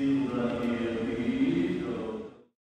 in the